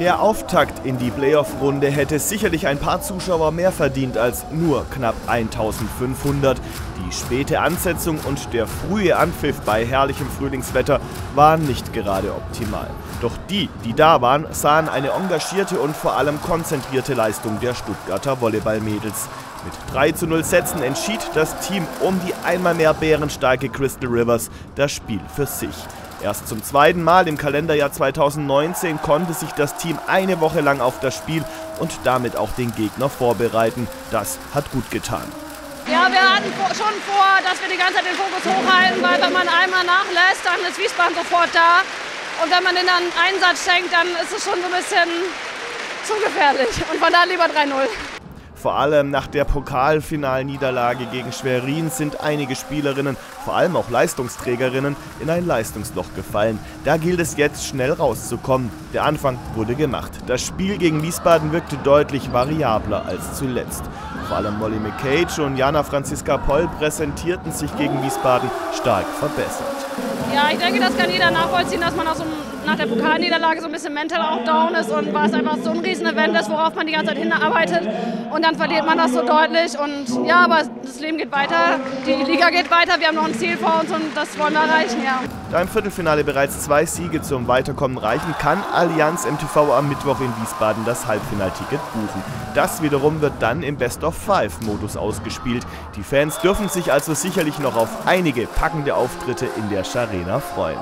Der Auftakt in die Playoff-Runde hätte sicherlich ein paar Zuschauer mehr verdient als nur knapp 1500. Die späte Ansetzung und der frühe Anpfiff bei herrlichem Frühlingswetter waren nicht gerade optimal. Doch die, die da waren, sahen eine engagierte und vor allem konzentrierte Leistung der Stuttgarter Volleyballmädels. Mit 3 zu 0 Sätzen entschied das Team um die einmal mehr bärenstarke Crystal Rivers das Spiel für sich. Erst zum zweiten Mal im Kalenderjahr 2019 konnte sich das Team eine Woche lang auf das Spiel und damit auch den Gegner vorbereiten. Das hat gut getan. Ja, wir hatten schon vor, dass wir die ganze Zeit den Fokus hochhalten, weil wenn man einmal nachlässt, dann ist Wiesbaden sofort da. Und wenn man den dann Einsatz schenkt, dann ist es schon so ein bisschen zu gefährlich. Und von da lieber 3-0. Vor allem nach der Pokalfinalniederlage gegen Schwerin sind einige Spielerinnen, vor allem auch Leistungsträgerinnen, in ein Leistungsloch gefallen. Da gilt es jetzt schnell rauszukommen. Der Anfang wurde gemacht. Das Spiel gegen Wiesbaden wirkte deutlich variabler als zuletzt. Vor allem Molly McCage und Jana Franziska Poll präsentierten sich gegen Wiesbaden stark verbessert. Ja, ich denke, das kann jeder nachvollziehen, dass man aus einem nach der Pokalniederlage so ein bisschen mental auch down ist und war es einfach so ein Riesenevent ist, worauf man die ganze Zeit hinarbeitet und dann verliert man das so deutlich und ja, aber das Leben geht weiter, die Liga geht weiter, wir haben noch ein Ziel vor uns und das wollen wir erreichen, ja. Da im Viertelfinale bereits zwei Siege zum Weiterkommen reichen, kann Allianz MTV am Mittwoch in Wiesbaden das Halbfinalticket buchen. Das wiederum wird dann im Best-of-Five-Modus ausgespielt. Die Fans dürfen sich also sicherlich noch auf einige packende Auftritte in der Scharena freuen.